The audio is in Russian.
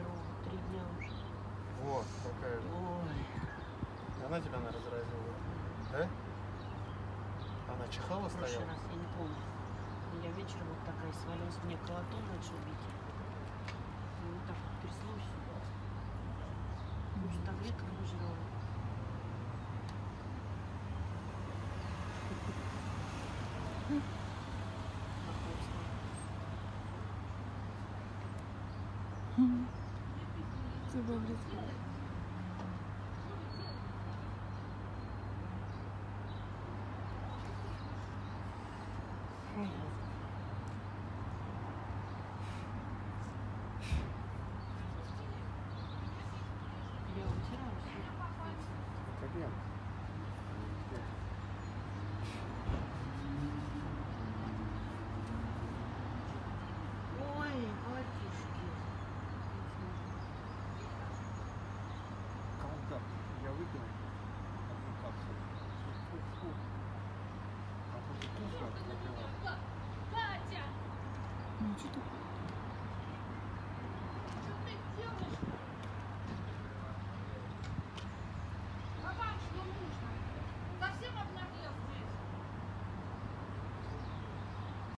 первого, три дня уже. Вот, какая же. Ой. Она тебя, наверное, разразила, да? Она чихала В прошлый стояла? раз, я не помню. Я вечером вот такая свалилась, мне колотом начал бить. И вот так вот тряслось. Может, таблетка выжила. Mm-hmm добре. Я утиралась. Проблем. 你知道。